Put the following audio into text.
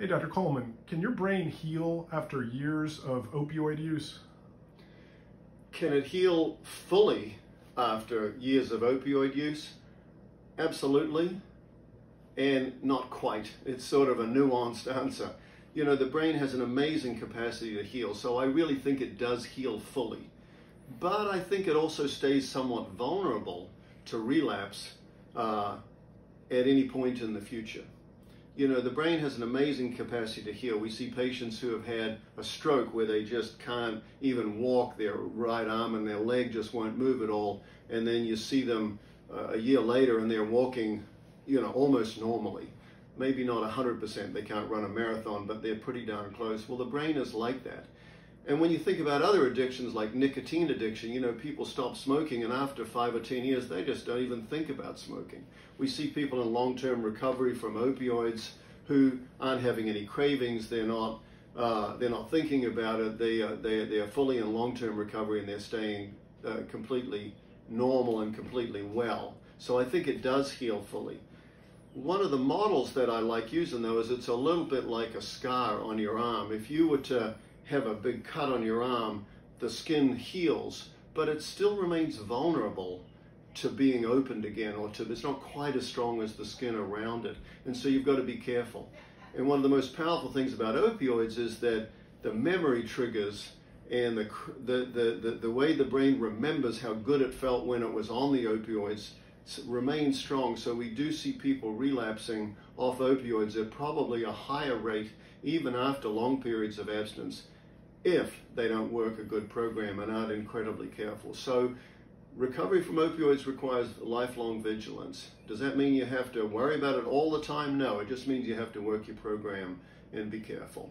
Hey, Dr. Coleman, can your brain heal after years of opioid use? Can it heal fully after years of opioid use? Absolutely, and not quite. It's sort of a nuanced answer. You know, the brain has an amazing capacity to heal, so I really think it does heal fully. But I think it also stays somewhat vulnerable to relapse uh, at any point in the future. You know, the brain has an amazing capacity to heal. We see patients who have had a stroke where they just can't even walk their right arm and their leg just won't move at all. And then you see them uh, a year later and they're walking, you know, almost normally. Maybe not 100%, they can't run a marathon, but they're pretty darn close. Well, the brain is like that. And when you think about other addictions like nicotine addiction, you know, people stop smoking and after five or 10 years, they just don't even think about smoking. We see people in long-term recovery from opioids who aren't having any cravings. They're not, uh, they're not thinking about it. They, uh, they, they are fully in long-term recovery and they're staying uh, completely normal and completely well. So I think it does heal fully. One of the models that I like using though is it's a little bit like a scar on your arm. If you were to have a big cut on your arm, the skin heals, but it still remains vulnerable to being opened again or to it's not quite as strong as the skin around it. And so you've got to be careful. And one of the most powerful things about opioids is that the memory triggers and the, the, the, the, the way the brain remembers how good it felt when it was on the opioids remains strong. So we do see people relapsing off opioids at probably a higher rate even after long periods of abstinence if they don't work a good program and aren't incredibly careful. So recovery from opioids requires lifelong vigilance. Does that mean you have to worry about it all the time? No, it just means you have to work your program and be careful.